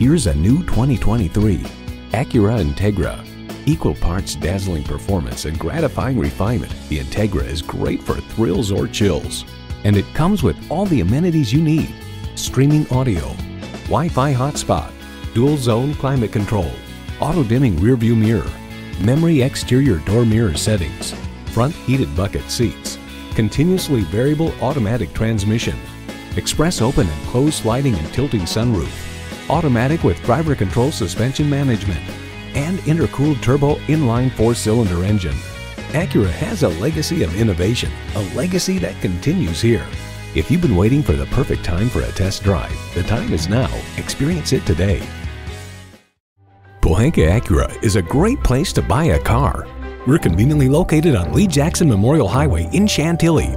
Here's a new 2023 Acura Integra. Equal parts dazzling performance and gratifying refinement, the Integra is great for thrills or chills. And it comes with all the amenities you need. Streaming audio, Wi-Fi hotspot, dual zone climate control, auto dimming rearview mirror, memory exterior door mirror settings, front heated bucket seats, continuously variable automatic transmission, express open and closed sliding and tilting sunroof, automatic with driver control suspension management, and intercooled turbo inline four-cylinder engine. Acura has a legacy of innovation, a legacy that continues here. If you've been waiting for the perfect time for a test drive, the time is now. Experience it today. Pohanka Acura is a great place to buy a car. We're conveniently located on Lee Jackson Memorial Highway in Chantilly